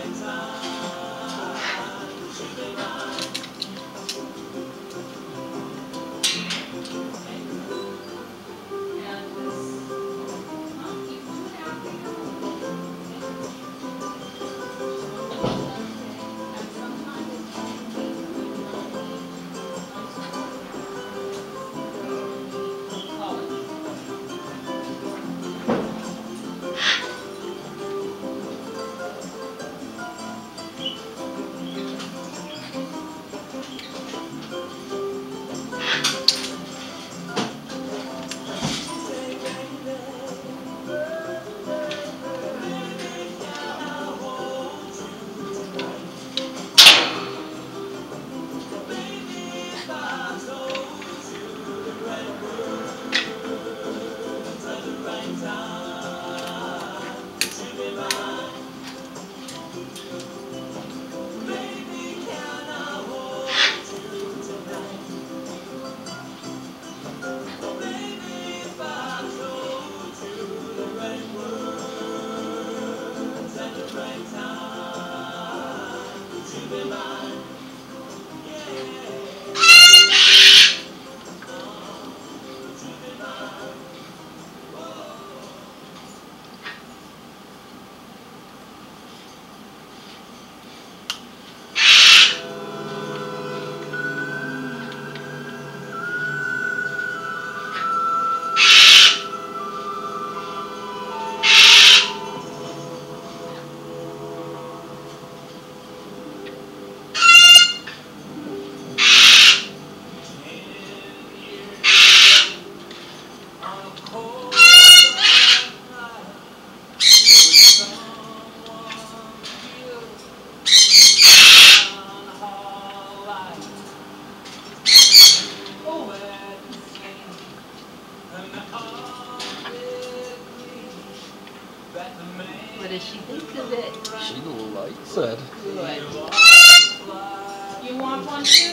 my time. What does she think of it? She likes it. Good. You want one too?